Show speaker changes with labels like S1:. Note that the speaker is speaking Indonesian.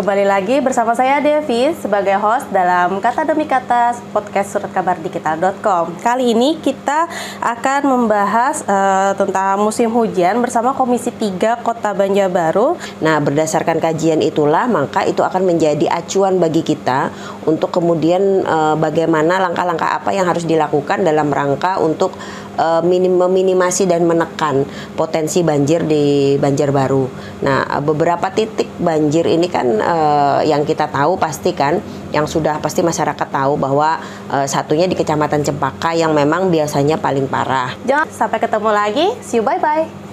S1: Kembali lagi bersama saya Devi sebagai host dalam Kata Demi Kata podcast surat kabar digital.com. Kali ini kita akan membahas uh, tentang musim hujan bersama Komisi 3 Kota Banjarbaru.
S2: Nah, berdasarkan kajian itulah maka itu akan menjadi acuan bagi kita untuk kemudian uh, bagaimana langkah-langkah apa yang harus dilakukan dalam rangka untuk minim, meminimasi dan menekan potensi banjir di Banjarbaru. Nah, beberapa titik banjir ini kan uh, yang kita tahu pasti kan, yang sudah pasti masyarakat tahu bahwa uh, satunya di Kecamatan Cempaka yang memang biasanya paling parah.
S1: Jangan sampai ketemu lagi. See you bye bye.